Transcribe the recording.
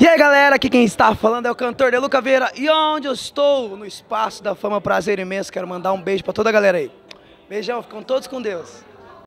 E aí galera, aqui quem está falando é o cantor De Luca Veira E onde eu estou? No Espaço da Fama, prazer imenso. Quero mandar um beijo para toda a galera aí. Beijão, ficam todos com Deus.